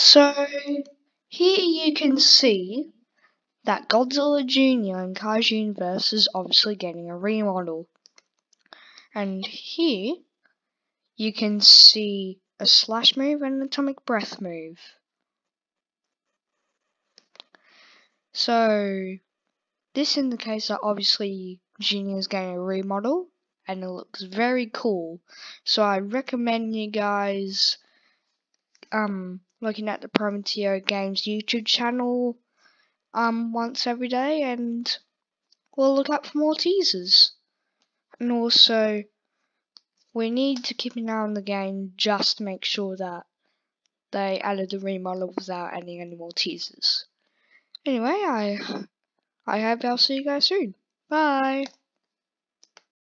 So here you can see that Godzilla Jr. and Kaiju Universe is obviously getting a remodel. And here you can see a slash move and an atomic breath move. So this indicates that obviously Junior is getting a remodel and it looks very cool. So I recommend you guys um looking at the Prometeo Games YouTube channel um once every day and we'll look out for more teasers. And also we need to keep an eye on the game just to make sure that they added the remodel without adding any more teasers. Anyway, I I hope I'll see you guys soon. Bye.